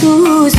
Jesús